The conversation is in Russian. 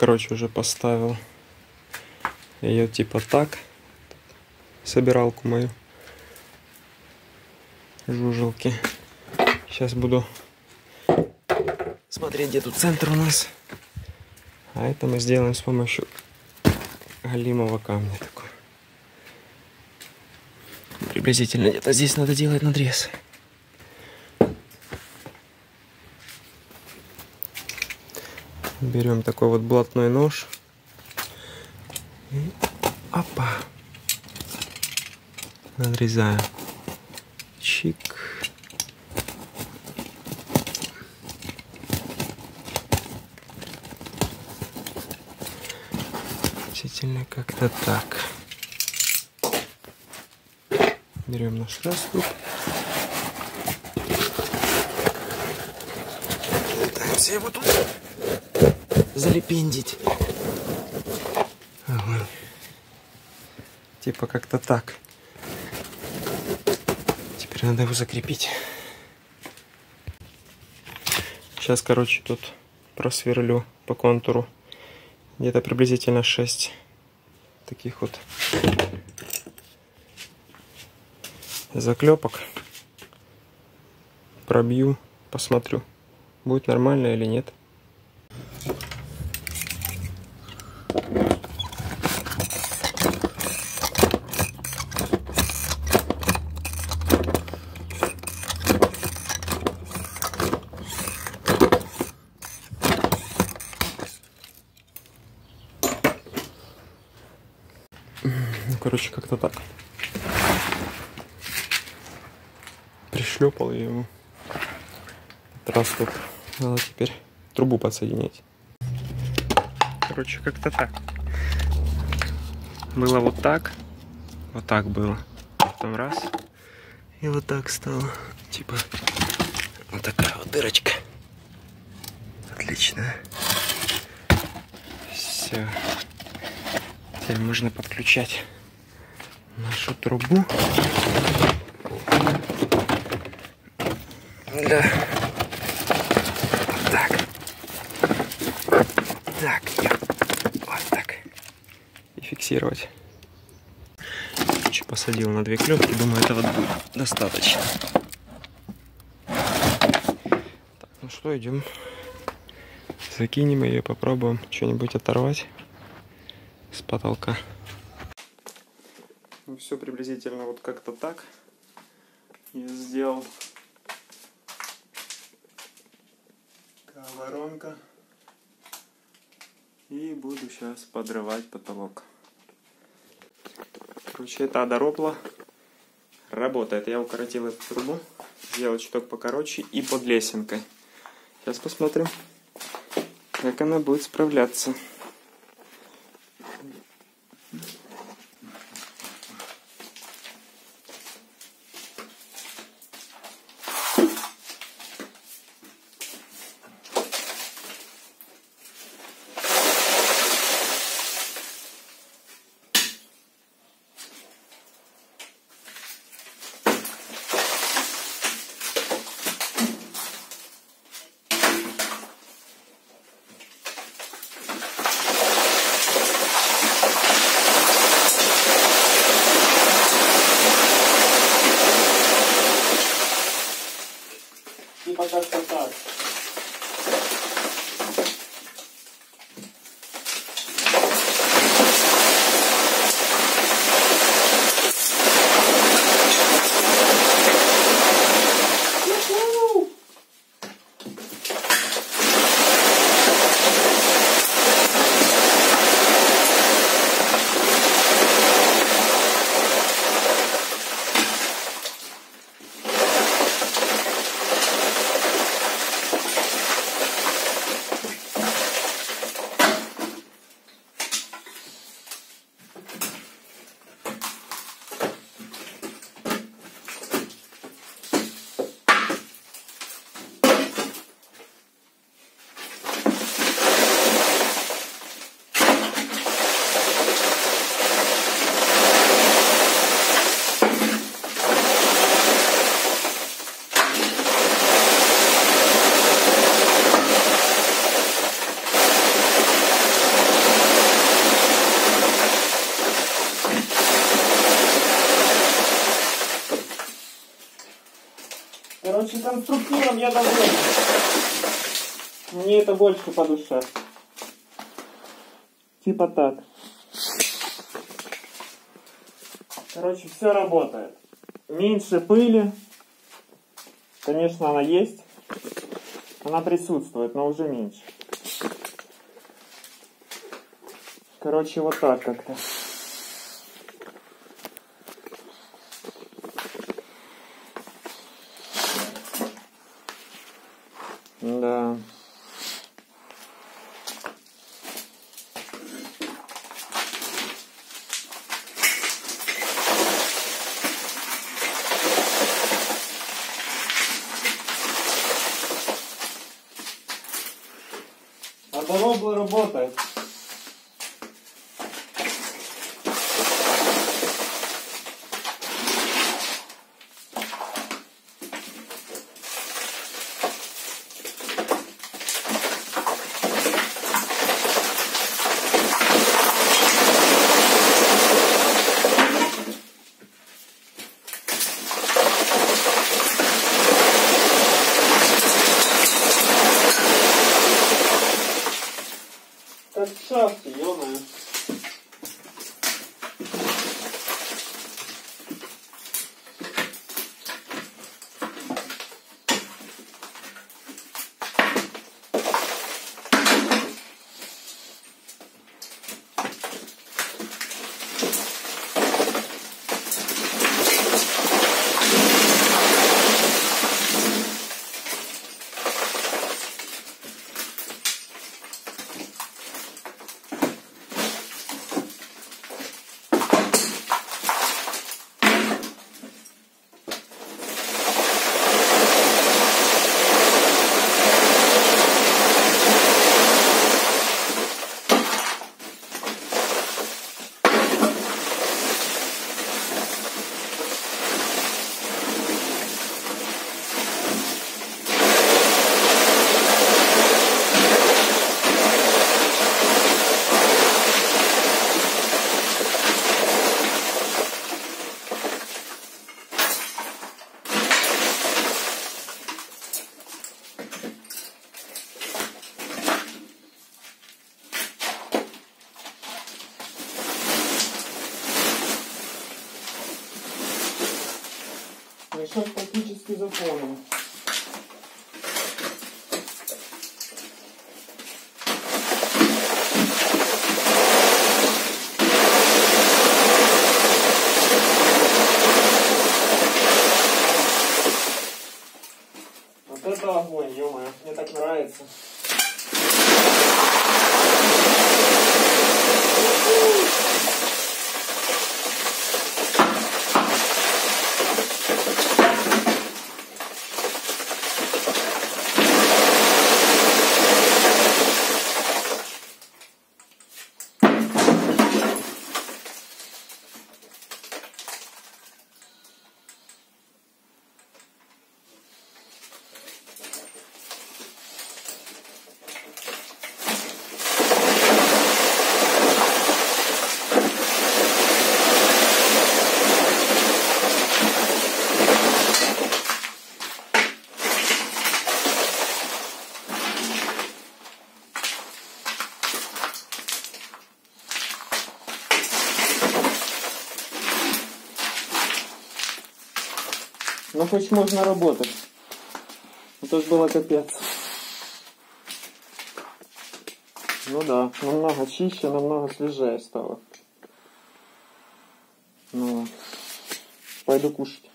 короче, уже поставил ее типа так. Собиралку мою. Жужелки. Сейчас буду смотреть, где тут центр у нас. А это мы сделаем с помощью галимого камня такой. Приблизительно где-то здесь надо делать надрез. Берем такой вот блатной нож. И опа. Надрезаем. Чик. Приблизительно как-то так. Берем наш расступ. Пытаемся его тут залепендить. Ага. Типа как-то так. Теперь надо его закрепить. Сейчас, короче, тут просверлю по контуру где-то приблизительно 6 таких вот заклепок. Пробью, посмотрю, будет нормально или нет. Короче, как-то так. Пришлепал я его. Раз тут надо теперь трубу подсоединять. Короче, как-то так. Было вот так. Вот так было. Потом раз. И вот так стало. Типа вот такая вот дырочка. Отлично. Все. Теперь можно подключать нашу трубу. Да. Так. Так. Вот так. И фиксировать. Короче, посадил на две клетки. Думаю, этого будет достаточно. Так, ну что, идем. Закинем ее, попробуем что-нибудь оторвать с потолка. Ну, все приблизительно вот как-то так я сделал. Такая воронка. И буду сейчас подрывать потолок. Короче, это адоропла работает. Я укоротил эту трубу, сделал чуток покороче и под лесенкой. Сейчас посмотрим, как она будет справляться. Короче, конструктивом я доволен. Мне это больше по душе. Типа так. Короче, все работает. Меньше пыли. Конечно, она есть. Она присутствует, но уже меньше. Короче, вот так как-то. Да. А дорога работает. That's tough to be. Мешок практически заполнен. Вот это огонь, ё мне так нравится. Ну хоть можно работать. Это ж было капец. Ну да, намного чище, намного свежее стало. Ну, пойду кушать.